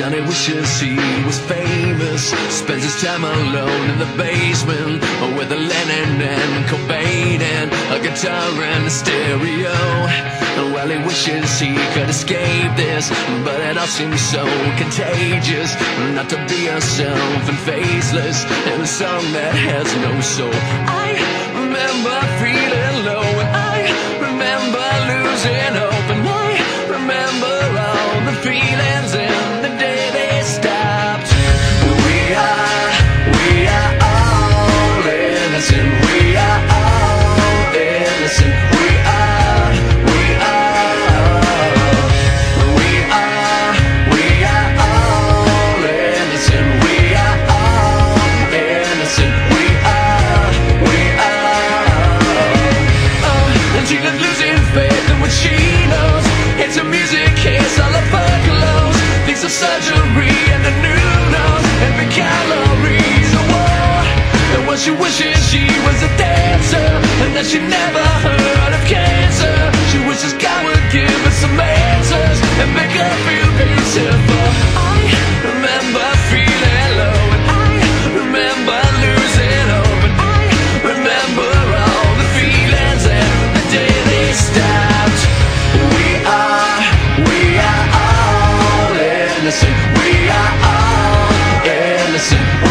Johnny wishes he was famous. Spends his time alone in the basement with a Lennon and Cobain and a guitar and a stereo. Well, he wishes he could escape this, but it all seems so contagious. Not to be yourself and faceless in a song that has no soul. I remember feeling low, and I remember losing hope, and I remember all the feelings in she wishes she was a dancer And that she never heard of cancer. She wishes God would give her some answers And make her feel beautiful. I remember feeling low And I remember losing hope And I remember all the feelings And the day they stopped We are, we are all innocent We are all innocent